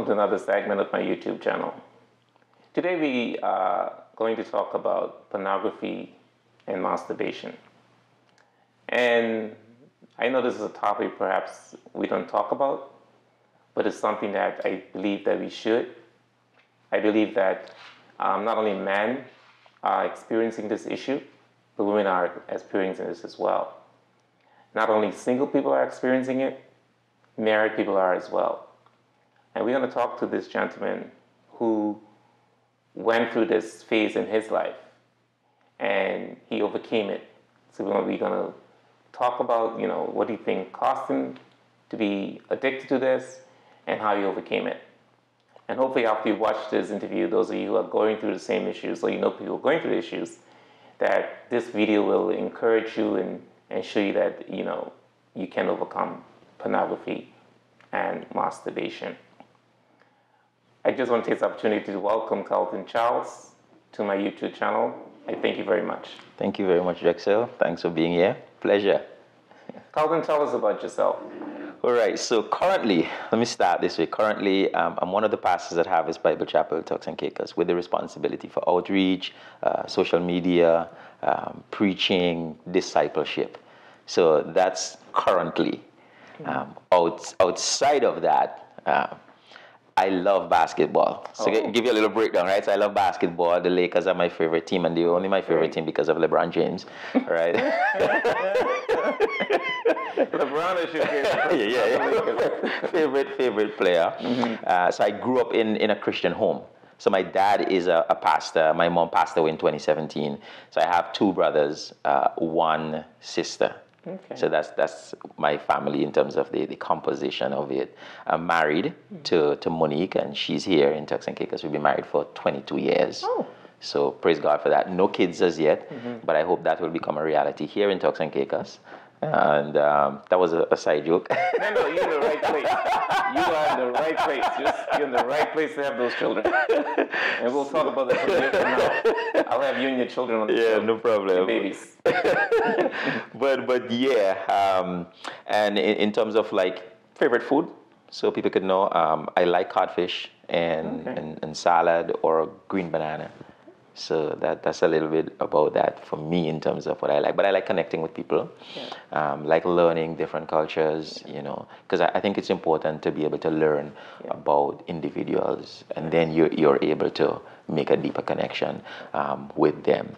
welcome to another segment of my YouTube channel. Today we are going to talk about pornography and masturbation. And I know this is a topic perhaps we don't talk about, but it's something that I believe that we should. I believe that um, not only men are experiencing this issue, but women are experiencing this as well. Not only single people are experiencing it, married people are as well. And we're going to talk to this gentleman who went through this phase in his life and he overcame it. So we're going to talk about, you know, what do you think caused him to be addicted to this and how he overcame it. And hopefully after you watch this interview, those of you who are going through the same issues or you know people going through the issues, that this video will encourage you and, and show you that, you know, you can overcome pornography and masturbation. I just want to take this opportunity to welcome Caldon Charles to my YouTube channel. I thank you very much. Thank you very much, Drexwell. Thanks for being here. Pleasure. Caldon, tell us about yourself. All right, so currently, let me start this way. Currently, um, I'm one of the pastors at Harvest Bible Chapel, Turks and Caicos, with the responsibility for outreach, uh, social media, um, preaching, discipleship. So that's currently. Um, out, outside of that, uh, I love basketball. So oh. give you a little breakdown, right? So I love basketball. The Lakers are my favorite team, and they're only my favorite team because of LeBron James, right? LeBron is your favorite. yeah, yeah. favorite favorite player. Mm-hmm. Uh, so I grew up in in a Christian home. So my dad is a, a, pastor. My mom passed away in 2017. So I have two brothers, uh, one sister. Okay. So that's that's my family in terms of the, the composition of it. I'm married mm-hmm. to, to Monique, and she's here in Turks and Caicos. We've been married for 22 years. Oh. So praise God for that. No kids as yet, mm-hmm. but I hope that will become a reality here in Turks and Caicos. And um, that was a, a, side joke. no, no, you're in the right place. You are in the right place. You're, you're in the right place to have those children. And we'll talk about that from now. I'll have you and your children on the Yeah, show. no problem. Your babies. but but yeah, um, and in, in, terms of like favorite food, so people could know, um, I like codfish and, okay. and, and salad or green banana. So that that's a little bit about that for me in terms of what I like. But I like connecting with people, yeah. um, like learning different cultures. Yeah. You know, because I, I, think it's important to be able to learn yeah. about individuals, and then you're you're able to make a deeper connection um, with them.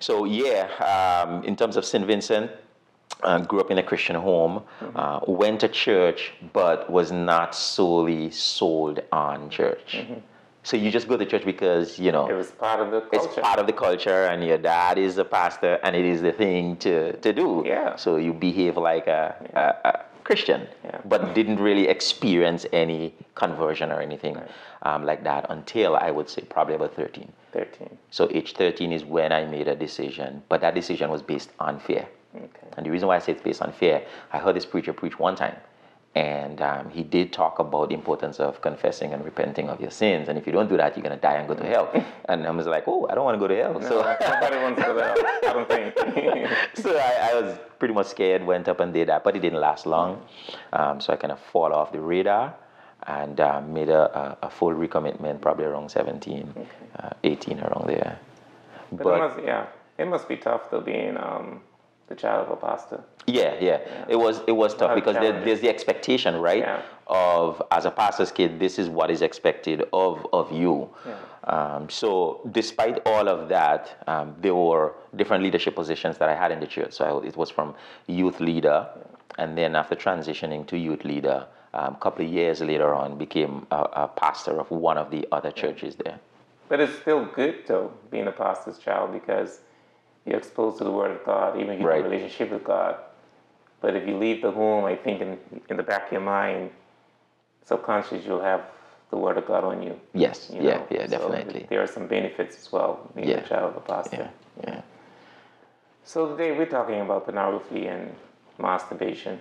So yeah, um, in terms of St. Vincent. Uh, grew up in a Christian home, mm-hmm. uh, went to church, but was not solely sold on church. Mm-hmm. So you just go to church because you know it was part of the culture. It's part of the culture, and your dad is a pastor, and it is the thing to, to do. Yeah. So you behave like a, yeah. a, a Christian, yeah. but didn't really experience any conversion or anything right. um, like that until I would say probably about 13. 13. So age 13 is when I made a decision, but that decision was based on fear. Okay. And the reason why I say it's based on fear, I heard this preacher preach one time and um, he did talk about the importance of confessing and repenting of your sins. And if you don't do that, you're going to die and go to hell. And I was like, oh, I don't want to go to hell. No, so nobody wants to go to hell. I don't think. so I, I, was pretty much scared, went up and did that, but it didn't last long. Um, so I kind of fall off the radar and uh, made a, a, a, full recommitment probably around 17, okay. uh, 18 around there. But, but it must, yeah, it must be tough though being um, the child of a pastor. Yeah, yeah, yeah. It was it was tough because there, there's the expectation, right? Yeah. Of as a pastor's kid, this is what is expected of of you. Yeah. Um, so despite all of that, um, there were different leadership positions that I had in the church. So I, it was from youth leader, and then after transitioning to youth leader, a um, couple of years later on, became a, a, pastor of one of the other churches there. But it's still good though, being a pastor's child because you're exposed to the Word of God, even if you right. have a relationship with God. But if you leave the home, I think in, in the back of your mind, subconscious, you'll have the Word of God on you. Yes, you yeah, yeah, definitely. So there are some benefits as well, being yeah. a child of a pastor. Yeah, yeah. So today we're talking about pornography and masturbation.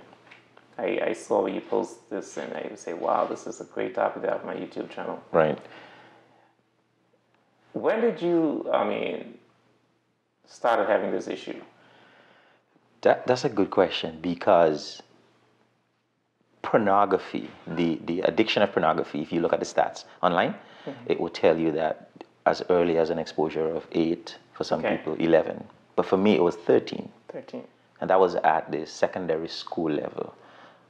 I, I saw you post this and I say, wow, this is a great topic to have my YouTube channel. Right. When did you, I mean, started having this issue? That, that's a good question because pornography, the, the addiction of pornography, if you look at the stats online, mm-hmm. it will tell you that as early as an exposure of eight, for some Okay. people, 11. But for me, it was 13. 13. And that was at the secondary school level.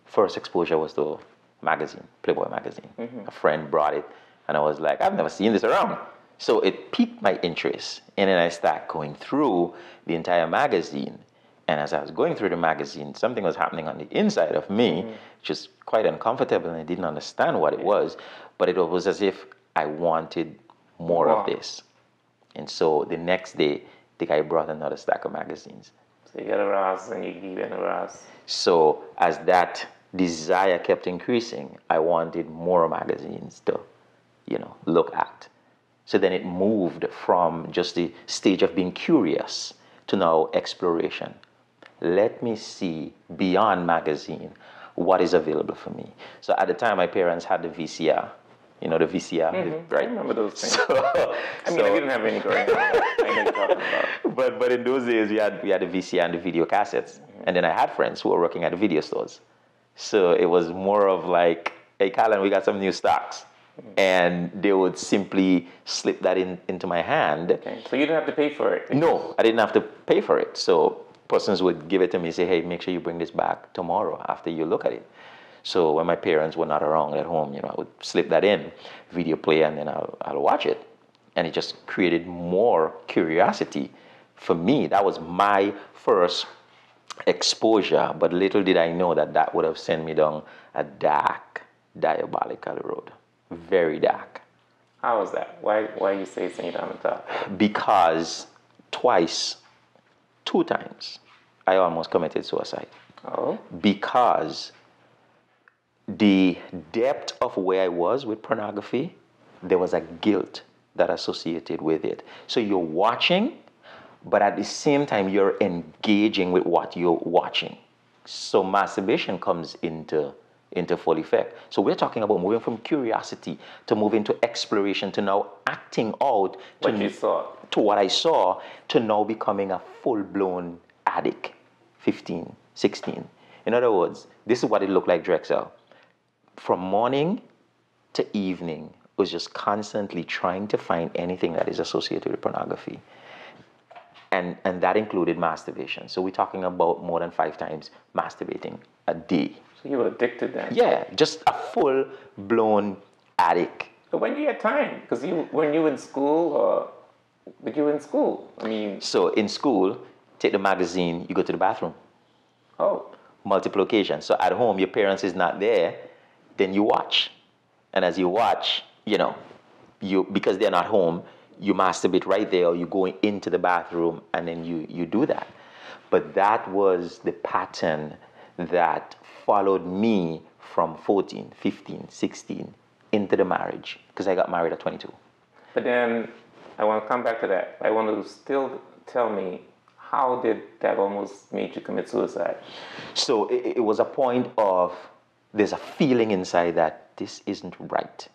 First exposure was the magazine, Playboy magazine. Mm-hmm. A friend brought it, and I was like, I've never seen this around. So it piqued my interest. And then I started going through the entire magazine. And as I was going through the magazine, something was happening on the inside of me, mm-hmm. which is quite uncomfortable, and I didn't understand what it was. But it was as if I wanted more Wow. of this. And so the next day, the guy brought another stack of magazines. So you got aroused and you keep getting aroused. So as that desire kept increasing, I wanted more magazines to, you know, look at. So then it moved from just the stage of being curious to now exploration. Let me see beyond magazine what is available for me. So at the time, my parents had the VCR, you know, the VCR, mm-hmm. the- I right? remember those things. So, I mean, I didn't have any growing up. but I know what you're talking about. but but in those days we had we had the VCR and the video cassettes, mm-hmm. and then I had friends who were working at the video stores, so it was more of like, hey, Caldon, we got some new stocks, and they would simply slip that in into my hand. Okay. So you didn't have to pay for it. No, I didn't have to pay for it. So persons would give it to me, say, hey, make sure you bring this back tomorrow after you look at it. So when my parents were not around at home, you know, I would slip that in, video player, and then I'll, I'll watch it. And it just created more curiosity for me. That was my first exposure, but little did I know that that would have sent me down a dark, diabolical road. Very dark. How was that? Why why you say sing it on the top? Because twice, two times, I almost committed suicide. Oh. because the depth of where I was with pornography, there was a guilt that associated with it. So you're watching, but at the same time, you're engaging with what you're watching. So masturbation comes into into full effect. So we're talking about moving from curiosity to moving to exploration to now acting out to What you saw. to what I saw to now becoming a full blown addict, 15, 16. In other words, this is what it looked like Drexwell. From morning to evening, was just constantly trying to find anything that is associated with pornography. And, and that included masturbation. So we're talking about more than five times masturbating a day. So you were addicted then. Yeah, just a full blown addict. But when you had time, because you when you in school or but you were in school. I mean, So in school, take the magazine, you go to the bathroom. oh, multiple occasions. So at home, your parents is not there, then you watch, and as you watch, you know, you because they're not home, you masturbate right there, or you go into the bathroom, and then you you do that. But that was the pattern that followed me from 14, 15, 16 into the marriage because I got married at 22. but then I want to come back to that. I want to still tell me how did that almost make you commit suicide? So it, it was a point of there's a feeling inside that this isn't right.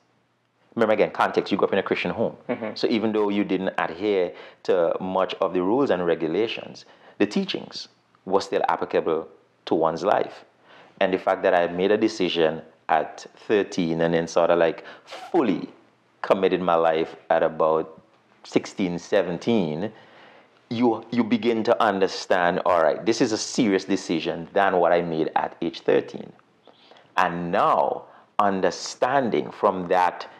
Remember again, context, you grew up in a Christian home. Mm-hmm. So even though you didn't adhere to much of the rules and regulations, the teachings were still applicable to one's life. And the fact that I made a decision at 13 and then sort of like fully committed my life at about 16, 17, you you begin to understand all right this is a serious decision than what i made at age 13 and now understanding from that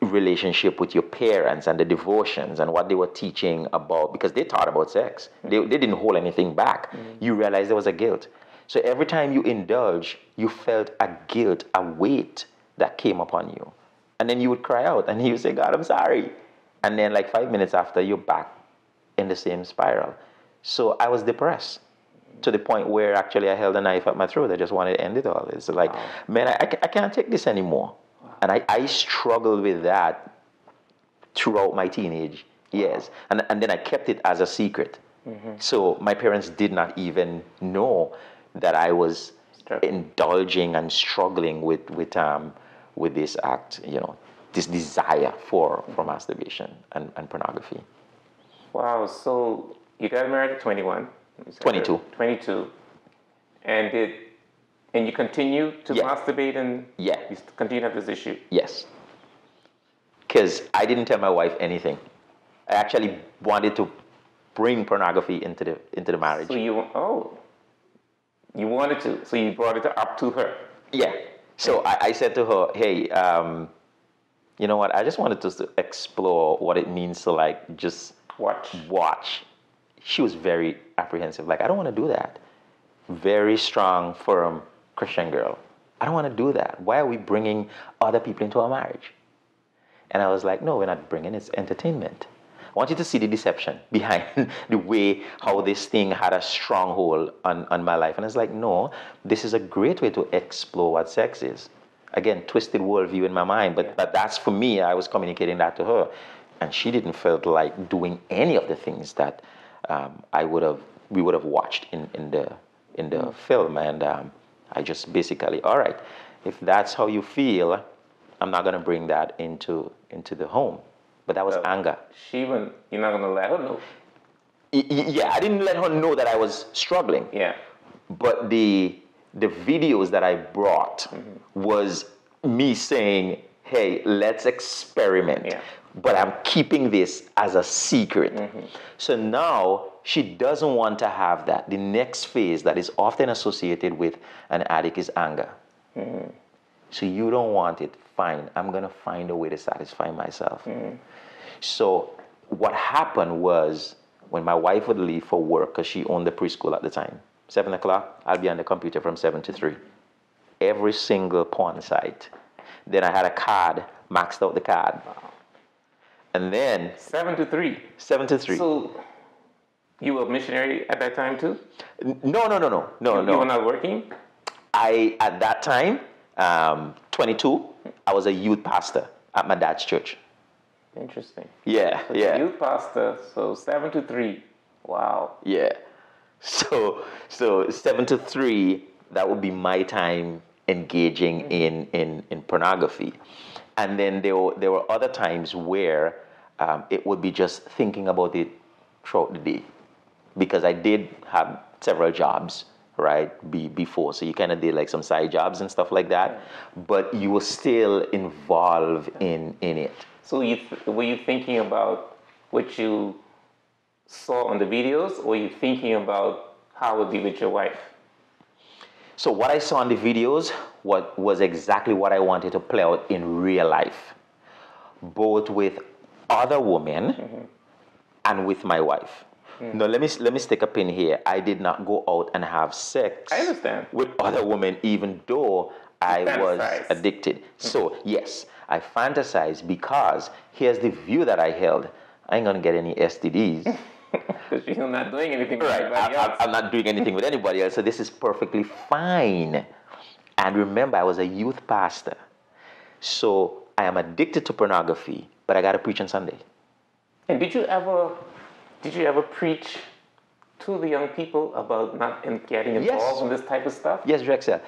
relationship with your parents and the devotions and what they were teaching about because they taught about sex. They, they didn't hold anything back. Mm. You realize there was a guilt so every time you indulge you felt a guilt a weight that came upon you and then you would cry out and you would say god i'm sorry and then like five minutes after you're back in the same spiral. So I was depressed to the point where actually I held a knife at my throat. I just wanted to end it all. It's like, man, I, I I can't take this anymore. And I, I struggled with that throughout my teenage years. And, and then I kept it as a secret. Mm-hmm. So my parents did not even know that I was indulging and struggling with, with, um, with this act, you know, this desire for, for masturbation and, and pornography. Wow. So you got married at 21. 22. 22. And did And you continue to Yeah. masturbate and Yeah. you continue to have this issue. Yes. Because I didn't tell my wife anything. I actually wanted to bring pornography into the into the marriage. So you oh, you wanted to, so you brought it up to her. Yeah. So I, I said to her, hey, um, you know what? I just wanted to explore what it means to like just Watch. watch. She was very apprehensive. Like, I don't want to do that. Very strong, firm Christian girl. I don't want to do that. Why are we bringing other people into our marriage? And I was like, no, we're not bringing it's entertainment. I want you to see the deception behind the way how this thing had a stronghold on, on my life. And I was like, no, this is a great way to explore what sex is. Again, twisted worldview in my mind, but, but that's for me. I was communicating that to her. And she didn't feel like doing any of the things that um, I would have, we would have watched in, in the, in the film. And um, I just basically, all right, if that's how you feel, I'm not going to bring that into, into the home. But that was anger. She even you're not gonna let her know. Yeah, I didn't let her know that I was struggling. Yeah. But the the videos that I brought mm-hmm. was me saying, "Hey, let's experiment." Yeah. But I'm keeping this as a secret. Mm-hmm. So now she doesn't want to have that. The next phase that is often associated with an addict is anger. Mm-hmm. So you don't want it. Fine. I'm gonna find a way to satisfy myself. So what happened was when my wife would leave for work because she owned the preschool at the time, seven o'clock, I'll be on the computer from seven to three. Every single porn site. Then I had a card, maxed out the card. And then Seven to three. seven to three. So you were a missionary at that time too? N- no, no, no, no, no, You were no. not working? I at that time, um, 22, I was a youth pastor at my dad's church. Interesting. Yeah, yeah. Youth pastor, so seven to three. Wow. Yeah. So so seven to three, that would be my time engaging in in, in pornography. And then there were, there were other times where um, it would be just thinking about it throughout the day. Because I did have several jobs, right, be, before. So you kind of did like some side jobs and stuff like that. But you were still involved in, in it. So you th- were you thinking about what you saw on the videos, or were you thinking about how it would be with your wife? So what I saw on the videos what was exactly what I wanted to play out in real life, both with other women mm-hmm. and with my wife. Mm. Now let me let me stick a pin here. I did not go out and have sex I understand. with other women, even though I was addicted. Mm-hmm. So yes, I fantasize because here's the view that I held. I ain't gonna get any STDs. Because you're not doing anything with Right. anybody else. I, am not doing anything with anybody else, so this is perfectly fine. And remember, I was a youth pastor. So I am addicted to pornography, but I got to preach on Sunday. And did you ever, did you ever preach to the young people about not in getting Yes. involved in this type of stuff? Yes, Drexwell.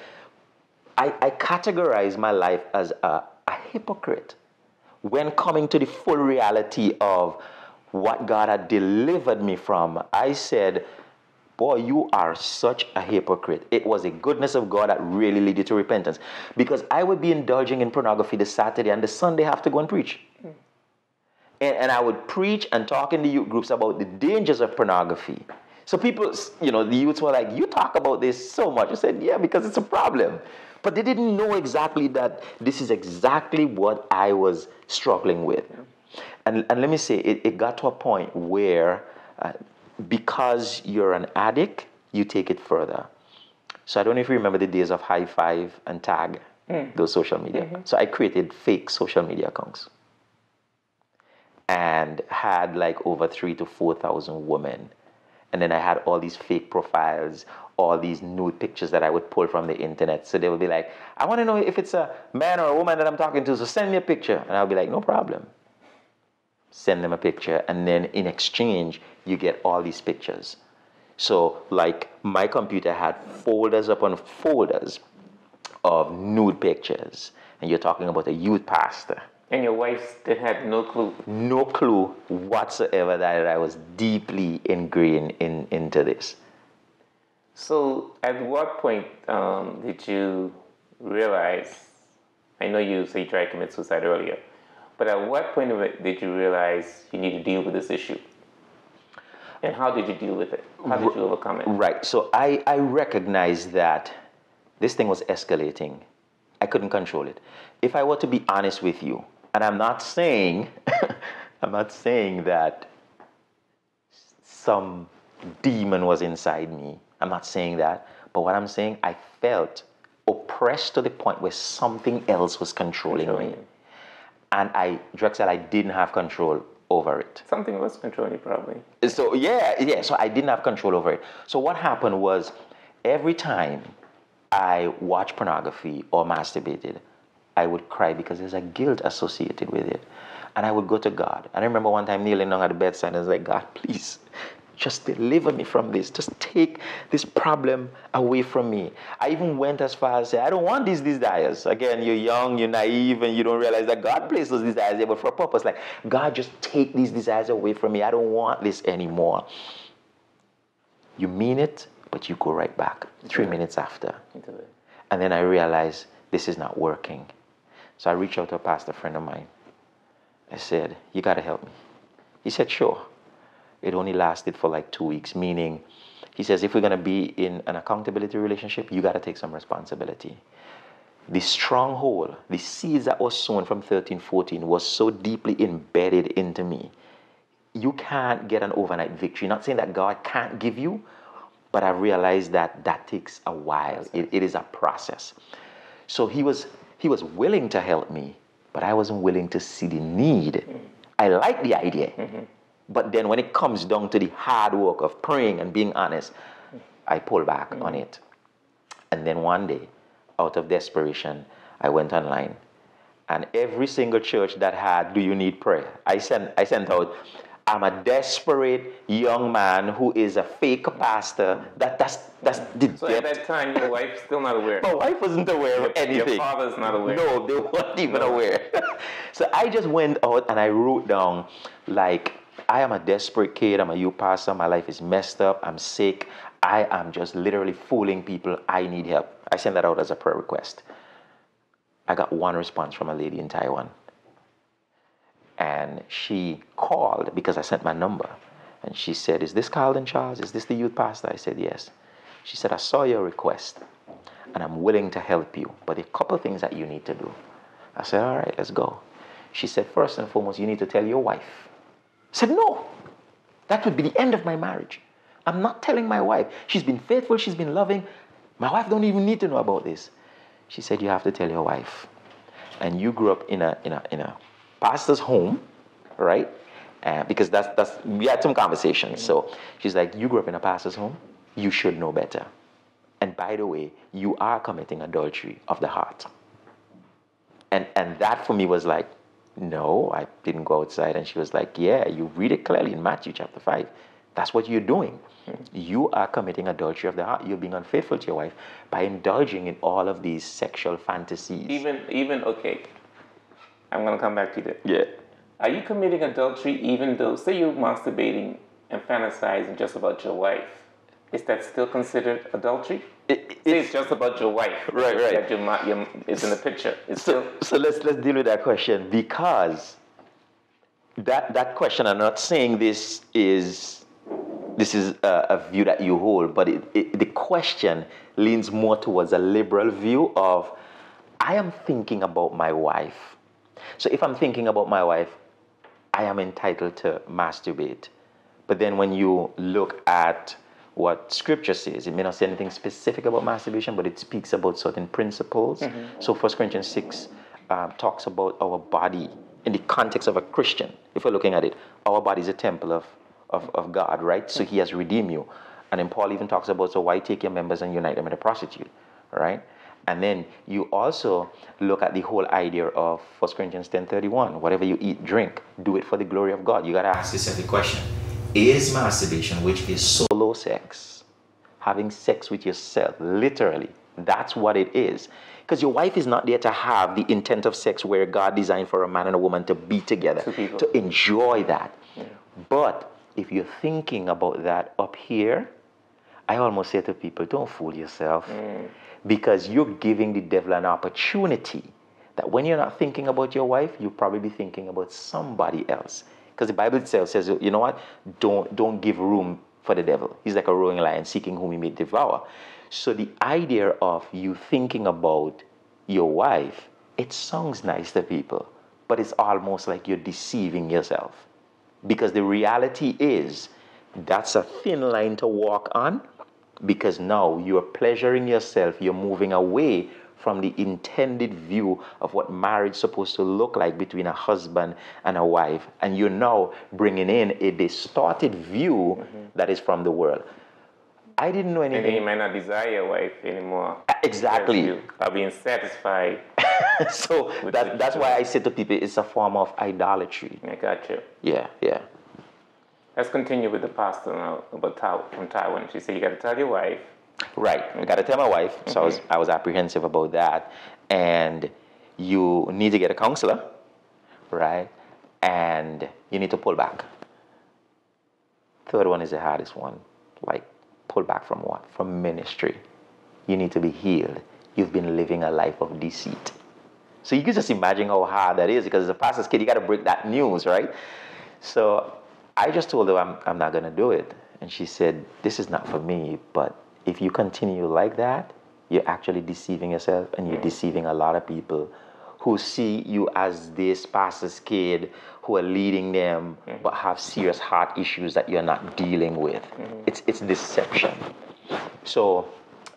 I, I categorize my life as a, a hypocrite when coming to the full reality of what God had delivered me from. I said, Boy, you are such a hypocrite. It was the goodness of God that really led you to repentance. Because I would be indulging in pornography the Saturday and the Sunday have to go and preach. And, and I would preach and talk in the youth groups about the dangers of pornography. So people, you know, the youths were like, You talk about this so much. I said, Yeah, because it's a problem. But they didn't know exactly that this is exactly what I was struggling with. And, and let me say, it, it got to a point where uh, because you're an addict, you take it further. So I don't know if you remember the days of hi5 and tag, those social media. So I created fake social media accounts and had like over three to four thousand women. And then I had all these fake profiles, all these nude pictures that I would pull from the internet. So they would be like, I want to know if it's a man or a woman that I'm talking to, so send me a picture. And I'll be like, no problem. Send them a picture, and then in exchange, you get all these pictures. So, like, my computer had folders upon folders of nude pictures. And you're talking about a youth pastor And your wife did had no clue. no clue whatsoever that I was deeply ingrained in, into this. So, at what point um, did you realize? I know you say you tried to commit suicide earlier, but at what point of it did you realize you need to deal with this issue? And how did you deal with it? How did you overcome it? Right. So I, I recognized that this thing was escalating. I couldn't control it. If I were to be honest with you, and I'm not saying I'm not saying that some demon was inside me. I'm not saying that. But what I'm saying, I felt oppressed to the point where something else was controlling, controlling. me. And I, Drexwell, I didn't have control over it. Something was controlling you, probably. So, yeah, yeah. So I didn't have control over it. So what happened was every time I watched pornography or masturbated, I would cry because there's a guilt associated with it. And I would go to God. And I remember one time kneeling down at the bedside and I was like, God, please, just deliver me from this. Just take this problem away from me. I even went as far as say, I don't want these desires. Again, you're young, you're naive, and you don't realize that God placed those desires there, but for a purpose. Like, God, just take these desires away from me. I don't want this anymore. You mean it, but you go right back three minutes after. And then I realized this is not working. So I reached out to a pastor friend of mine. I said, You got to help me. He said, Sure it only lasted for like two weeks, meaning he says if we're going to be in an accountability relationship, you got to take some responsibility. The stronghold, the seeds that was sown from 13, 14 was so deeply embedded into me. You can't get an overnight victory. Not saying that God can't give you, but I realized that that takes a while. It, it is a process. So he was he was willing to help me, but I wasn't willing to see the need. I like the idea. Mm-hmm. But then when it comes down to the hard work of praying and being honest, I pull back mm-hmm. on it. And then one day, out of desperation, I went online. And every single church that had Do You Need Prayer? I sent, I sent out, I'm a desperate young man who is a fake pastor. That, that's, that's the So at that time, your wife's still not aware? My wife wasn't aware of anything. Your father's not aware? No, they weren't even no. aware. so I just went out and I wrote down, like, I am a desperate kid. I'm a youth pastor. My life is messed up. I'm sick. I am just literally fooling people. I need help. I sent that out as a prayer request. I got one response from a lady in Taiwan. And she called because I sent my number. And she said, Is this Caldon Charles? Is this the youth pastor? I said, Yes. She said, I saw your request and I'm willing to help you, but a couple things that you need to do. I said, All right, let's go. She said, First and foremost, you need to tell your wife I said, No, that would be the end of my marriage. I'm not telling my wife. She's been faithful, she's been loving. My wife don't even need to know about this. She said, You have to tell your wife. And you grew up in a in a in a pastor's home, right? Uh, because that's that's we had some conversations. So she's like, You grew up in a pastor's home, you should know better. And by the way, you are committing adultery of the heart. And and that for me was like, no, I didn't go outside. And she was like, Yeah, you read it clearly in Matthew chapter 5. That's what you're doing. You are committing adultery of the heart. You're being unfaithful to your wife by indulging in all of these sexual fantasies. Even, even okay, I'm going to come back to that. Yeah. Are you committing adultery even though, say you're masturbating and fantasizing just about your wife? Is that still considered adultery? It, it's, just about your wife. Right, right. Your, your, it's in the picture. It's so, still... so let's let's deal with that question because that that question. I'm not saying this is this is a, a view that you hold, but it, it, the question leans more towards a liberal view of I am thinking about my wife. So if I'm thinking about my wife, I am entitled to masturbate. But then when you look at what scripture says. It may not say anything specific about masturbation, but it speaks about certain principles. Mm-hmm. So 1 Corinthians 6 uh, talks about our body in the context of a Christian. If we're looking at it, our body is a temple of, of, of God, right? So he has redeemed you. And then Paul even talks about, so why take your members and unite them with a prostitute, right? And then you also look at the whole idea of 1 Corinthians 10.31, whatever you eat, drink, do it for the glory of God. You got to ask yourself the question, is masturbation, which is solo sex, having sex with yourself, literally. That's what it is. Because your wife is not there to have the intent of sex where God designed for a man and a woman to be together, to enjoy that. Yeah. But if you're thinking about that up here, I almost say to people, don't fool yourself mm. Because you're giving the devil an opportunity that when you're not thinking about your wife, you'll probably be thinking about somebody else. Because the Bible itself says, you know what? Don't, don't give room for the devil. He's like a roaring lion seeking whom he may devour. So the idea of you thinking about your wife, it sounds nice to people, but it's almost like you're deceiving yourself. Because the reality is, that's a thin line to walk on because now you're pleasuring yourself, you're moving away from the intended view of what marriage is supposed to look like between a husband and a wife. And you're now bringing in a distorted view mm-hmm. that is from the world. I didn't know anything. And you might not desire a wife anymore. Exactly. You are being satisfied. so that, that's why I say to people it's a form of idolatry. I got you. Yeah, yeah. Let's continue with the pastor now about from Taiwan. She said you got to tell your wife. Right. I got to tell my wife. So mm-hmm. I was I was apprehensive about that, and you need to get a counselor, right? And you need to pull back. Third one is the hardest one. Like pull back from what? From ministry. You need to be healed. You've been living a life of deceit. So you can just imagine how hard that is because as a pastor's kid, you got to break that news, right? So I just told her I'm, I'm not going to do it. And she said, This is not for me. But if you continue like that, you're actually deceiving yourself and you're deceiving a lot of people who see you as this pastor's kid who are leading them mm-hmm. but have serious heart issues that you're not dealing with. Mm-hmm. It's, it's deception. So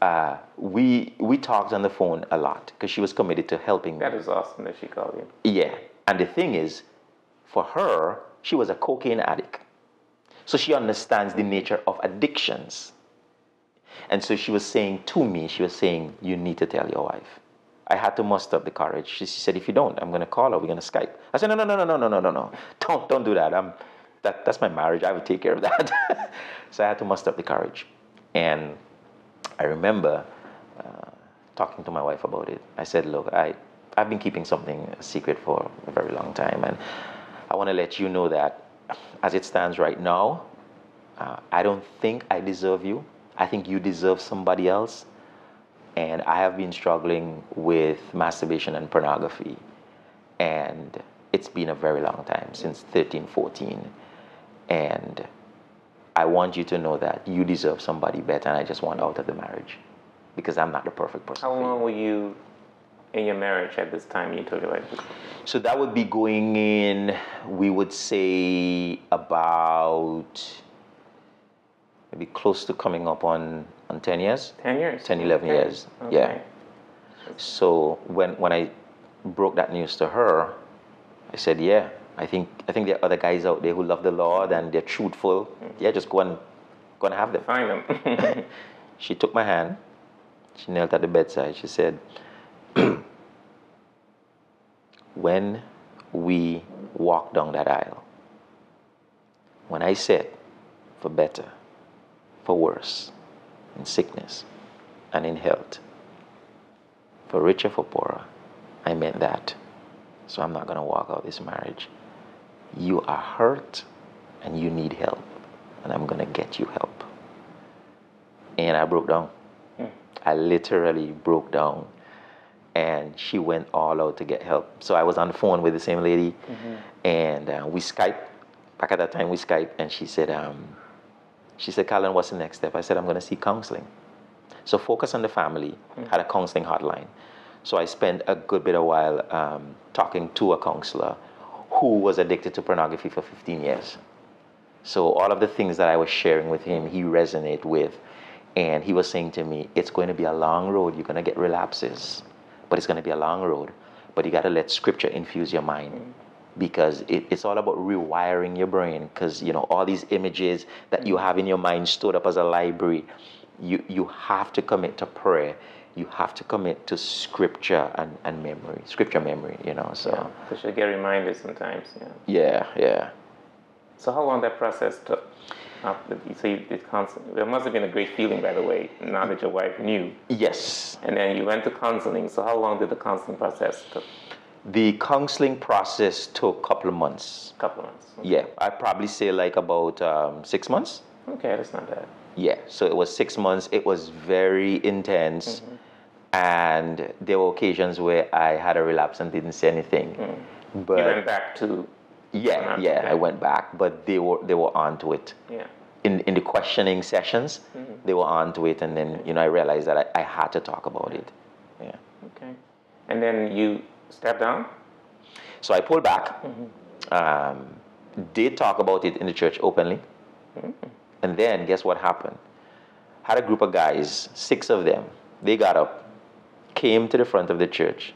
uh, we we talked on the phone a lot because she was committed to helping me. That is awesome that she called you. Yeah, and the thing is, for her, she was a cocaine addict, so she understands the nature of addictions. And so she was saying to me, she was saying, "You need to tell your wife." I had to muster up the courage. She, said, "If you don't, I'm going to call her. We're going to Skype." I said, "No, no, no, no, no, no, no, no, no. Don't, don't do that. I'm, that, that's my marriage. I will take care of that." so I had to muster up the courage, and I remember uh, talking to my wife about it. I said, Look, I, I've been keeping something a secret for a very long time, and I want to let you know that as it stands right now, uh, I don't think I deserve you. I think you deserve somebody else. And I have been struggling with masturbation and pornography. And it's been a very long time, since 13, 14. And I want you to know that you deserve somebody better, and I just want out of the marriage because I'm not the perfect person. How long were you in your marriage at this time you told your wife? So that would be going in, we would say about maybe close to coming up on, on 10 years. 10 years? 10, 11 okay. years, okay. yeah. So when, when I broke that news to her, I said, yeah, I think I think there are other guys out there who love the Lord and they're truthful. Mm. Yeah, just go and go and have them. Find them. she took my hand. She knelt at the bedside. She said, "When we walk down that aisle, when I said, for better, for worse, in sickness and in health, for richer, for poorer, I meant that. So I'm not going to walk out this marriage you are hurt and you need help, and I'm gonna get you help. And I broke down. Hmm. I literally broke down. And she went all out to get help. So I was on the phone with the same lady, mm-hmm. and uh, we Skype. Back at that time, we Skype, and she said, um, "She said, Colin, what's the next step?" I said, "I'm going to see counseling." So focus on the family. Mm-hmm. Had a counseling hotline. So I spent a good bit of while um, talking to a counselor who was addicted to pornography for 15 years. So all of the things that I was sharing with him, he resonated with. And he was saying to me, it's going to be a long road. You're going to get relapses, but it's going to be a long road. But you got to let scripture infuse your mind mm. because it, it's all about rewiring your brain because, you know, all these images that you have in your mind stored up as a library, you, you have to commit to prayer you have to commit to scripture and, and memory, scripture memory, you know. So yeah, you should get reminded sometimes. Yeah. Yeah, yeah. So how long that process took? After you it constant, there must have been a great feeling, by the way, now that your wife knew. Yes. And then you went to counseling. So how long did the counseling process took? The counseling process took a couple of months. Couple of months. Okay. Yeah, I'd probably say like about um, six months. Okay, that's not bad. Yeah, so it was six months. It was very intense. Mm-hmm. And there were occasions where I had a relapse and didn't say anything. But Mm. You went back to yeah, yeah. I went back, but they were they were onto it. yeah. In in the questioning sessions, Mm-hmm. they were onto it, and then you know I realized that I, I had to talk about it. Yeah. Okay. And then you stepped down. So I pulled back. Um, did talk about it in the church openly, and then guess what happened? Had a group of guys, six of them. They got up, came to the front of the church,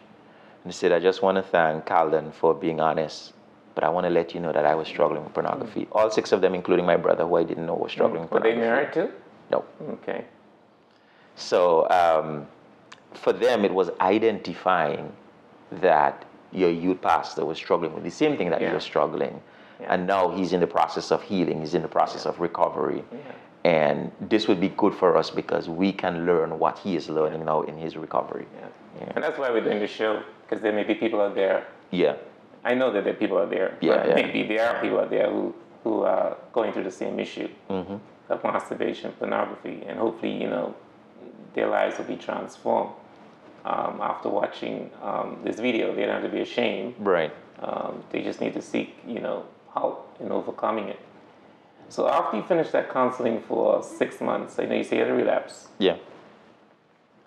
and said, "I just want to thank Caldon for being honest." But I want to let you know that I was struggling with pornography. All six of them, including my brother, who I didn't know was struggling with Were they married too? No. Okay. So um, for them, it was identifying that your youth pastor was struggling with the same thing that Yeah. you're struggling. Yeah. And now he's in the process of healing, he's in the process of recovery. Yeah. And this would be good for us because we can learn what he is learning now in his recovery. Yeah. Yeah. And that's why we're doing the show because there may be people out there. Yeah. I know that there are people out there, Yeah, but yeah. maybe there are people out there who who are going through the same issue Mm-hmm. of masturbation, pornography, and hopefully, you know, their lives will be transformed um, after watching um, this video. They don't have to be ashamed. Right. Um, they just need to seek, you know, help in overcoming it. So after you finish that counseling for six months, I know you say you had a relapse. Yeah.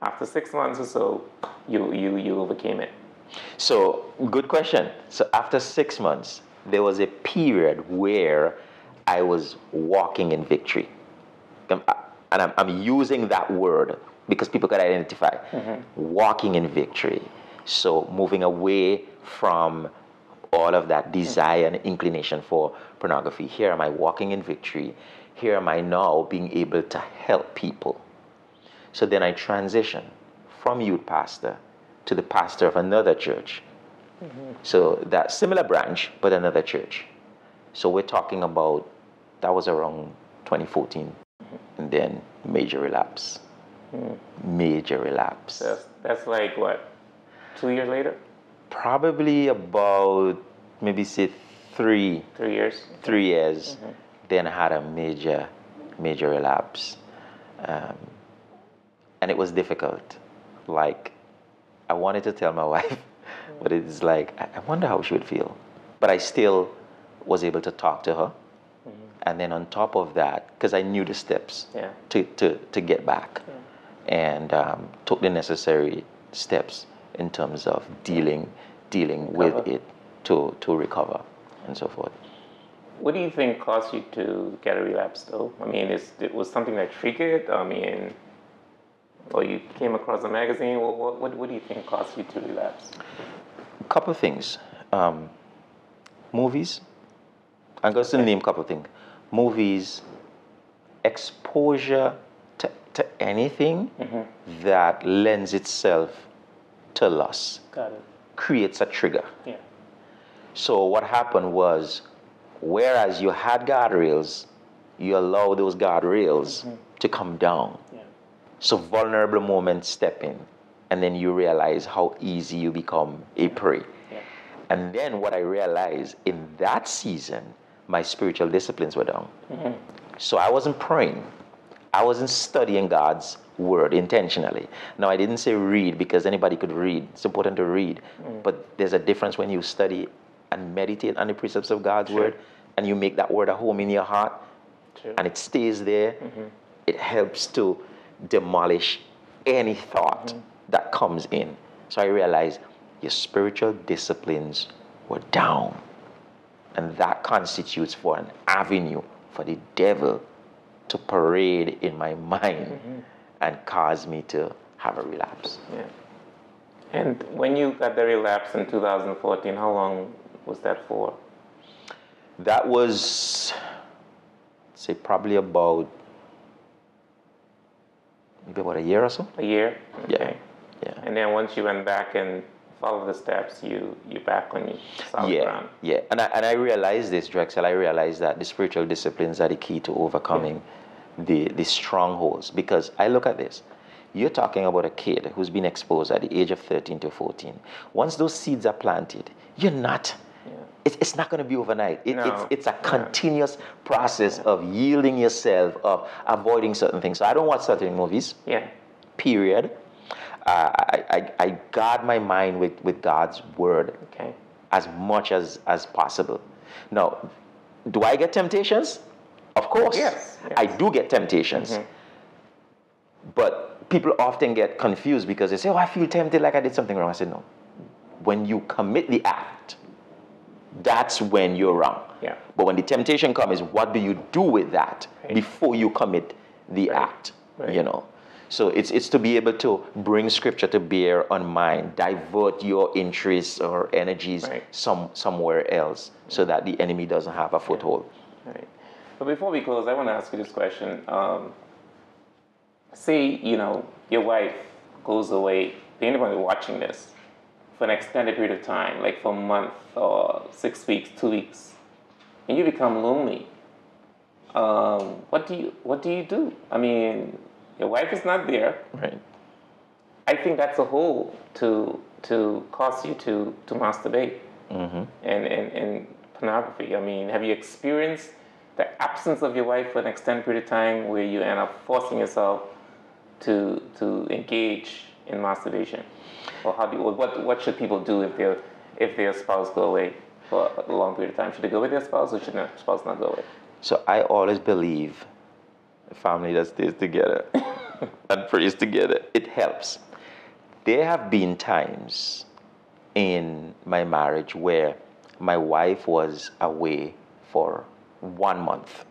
After six months or so, you you you overcame it. So, good question. So, after six months, there was a period where I was walking in victory. Um, And I'm, I'm using that word because people could identify walking in victory. So, moving away from all of that desire and inclination for pornography. Here am I walking in victory. Here am I now being able to help people. So then I transition from youth pastor to the pastor of another church. Mm-hmm. So that similar branch, but another church. So we're talking about that was around 2014, mm-hmm. and then major relapse. Mm-hmm. Major relapse. That's that's like what, two years later, Probably about maybe say three three years. three years, then I had a major, major relapse. Um, and it was difficult. Like, I wanted to tell my wife, but it's like, I wonder how she would feel. But I still was able to talk to her. And then on top of that, because I knew the steps Yeah. to, to, to get back, and um, took the necessary steps in terms of dealing, dealing with it to, to recover and so forth. What do you think caused you to get a relapse, though? I mean, is it was something that triggered? I mean, or you came across a magazine? What what, what, what do you think caused you to relapse? A couple of things. Um, movies. I'm going to name a couple of things. Movies, exposure to, to anything that lends itself to loss it. creates a trigger. Yeah. So what happened was, whereas you had guardrails, you allow those guardrails to come down. So vulnerable moments step in, and then you realize how easy you become a prey. Yeah. And then what I realized in that season, my spiritual disciplines were down. Mm-hmm. So I wasn't praying. I wasn't studying God's word intentionally. Now I didn't say read because anybody could read. It's important to read. Mm. But there's a difference when you study and meditate on the precepts of God's word and you make that word a home in your heart True. and it stays there. Mm-hmm. It helps to demolish any thought that comes in. So I realized your spiritual disciplines were down. And that constitutes for an avenue for the devil to parade in my mind mm-hmm. and cause me to have a relapse. Yeah. And when you got the relapse in 2014, how long was that for? That was, say, probably about maybe about a year or so. A year. Yeah. Okay. Yeah. And then once you went back and followed the steps, you you back on your solid yeah, ground. yeah, and I, and I realized this, Drexwell. I realized that the spiritual disciplines are the key to overcoming the the strongholds. Because I look at this, you're talking about a kid who's been exposed at the age of 13 to 14. Once those seeds are planted, you're not. It's, it's not going to be overnight. It, No. It's, it's a continuous process of yielding yourself, of avoiding certain things. So I don't watch certain movies, Yeah. period. Uh, I, I, I guard my mind with, with God's word Okay. as much as, as possible. Now, do I get temptations? Of course. Yes, I do get temptations. But people often get confused because they say, Oh, I feel tempted like I did something wrong. I said, No. When you commit the act, that's when you're wrong. Yeah. But when the temptation comes, what do you do with that Right. before you commit the act? Right. You know. So it's it's to be able to bring scripture to bear on mind, divert your interests or energies Right. some somewhere else, so that the enemy doesn't have a foothold. Right. But before we close, I want to ask you this question. Um, say, you know, your wife goes away, anybody watching this, for an extended period of time, like for a month or six weeks, two weeks, and you become lonely. Um, what do you what do you do? I mean, your wife is not there. Right. I think that's a hole to to cause you to to masturbate mm-hmm. and, and and pornography. I mean, have you experienced the absence of your wife for an extended period of time where you end up forcing yourself to to engage in masturbation, or how do you, what what should people do if their if their spouse go away for a long period of time? Should they go with their spouse or should their spouse not go away? So I always believe a family that stays together and prays together, it helps. There have been times in my marriage where my wife was away for one month.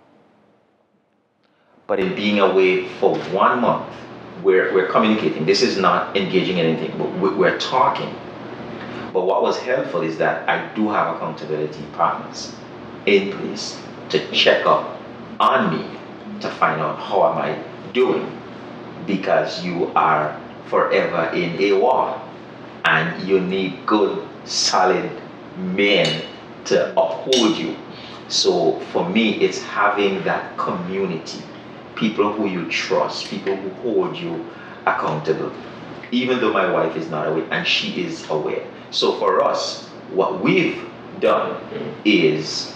But in being away for one month, we're, we're communicating. This is not engaging in anything, but we- we're talking. But what was helpful is that I do have accountability partners in place to check up on me to find out how am I doing because you are forever in a war and you need good solid men to uphold you so for me it's having that community people who you trust people who hold you accountable. Even though my wife is not aware and she is aware. So for us what we've done is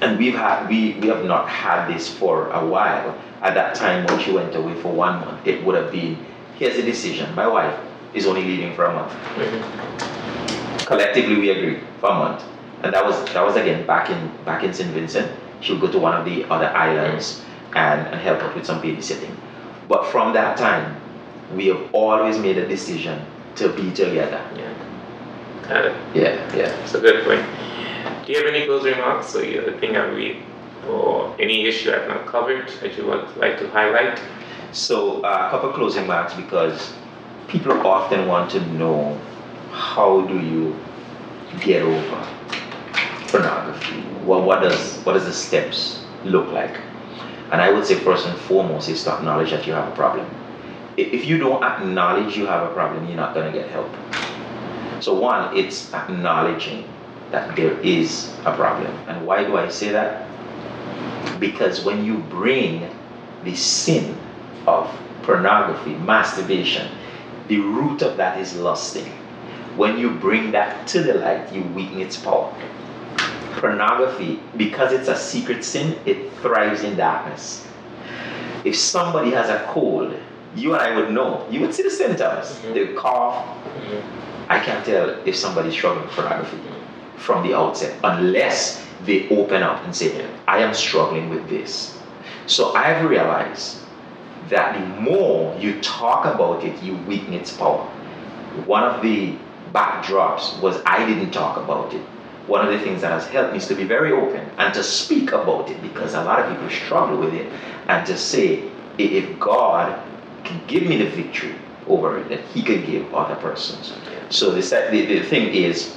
and we've had we, we have not had this for a while. At that time when she went away for one month it would have been here's the decision. My wife is only leaving for a month. Collectively we agreed for a month. And that was that was again back in back in st vincent. She would go to one of the other islands and, and help out with some babysitting but from that time we have always made a decision to be together Yeah. Got it. yeah yeah That's a good point. Do you have any closing remarks or you think I read or any issue I've not covered that you would like to highlight? So, uh, a couple closing remarks because people often want to know how do you get over pornography? Well, what does what does the steps look like? And I would say first and foremost is to acknowledge that you have a problem. If you don't acknowledge you have a problem, you're not going to get help. So one, it's acknowledging that there is a problem. And why do I say that? Because when you bring the sin of pornography, masturbation, the root of that is lusting. When you bring that to the light, you weaken its power. Pornography, because it's a secret sin, it thrives in darkness. If somebody has a cold, you and I would know. You would see the symptoms. Mm-hmm. They would cough. Mm-hmm. I can't tell if somebody's struggling with pornography mm-hmm. from the outset unless they open up and say, I am struggling with this. So I've realized that the more you talk about it, you weaken its power. One of the backdrops was I didn't talk about it. One of the things that has helped me is to be very open and to speak about it because a lot of people struggle with it and to say, if God can give me the victory over it, that He can give other persons. So the, the, the thing is,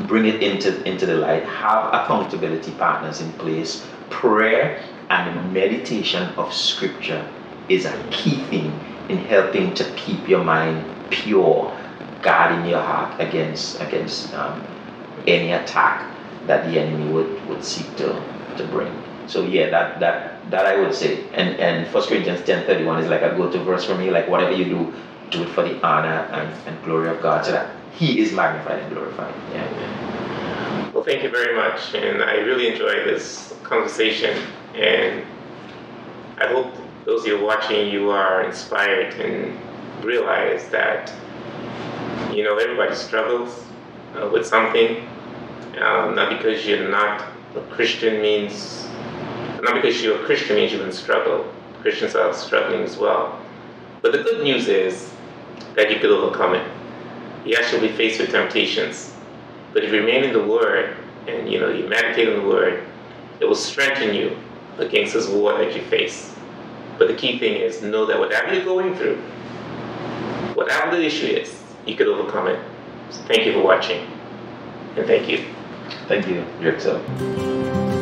bring it into, into the light, have accountability partners in place, prayer and meditation of scripture is a key thing in helping to keep your mind pure, guarding your heart against against um, any attack that the enemy would, would seek to, to bring. So yeah, that that that I would say. And and First Corinthians ten thirty one is like a go to verse for me. Like whatever you do, do it for the honor and, and glory of God, so that He is magnified and glorified. Yeah. Well, thank you very much, and I really enjoyed this conversation, and I hope those of you watching, you are inspired and realize that you know everybody struggles uh, with something. Um, not because you're not a Christian means, not because you're a Christian means you can struggle. Christians are struggling as well. But the good news is that you could overcome it. Yes, you'll be faced with temptations, but if you remain in the Word and you know you meditate on the Word, it will strengthen you against this war that you face. But the key thing is know that whatever you're going through, whatever the issue is, you could overcome it. So thank you for watching, and thank you. Thank you, Jericho.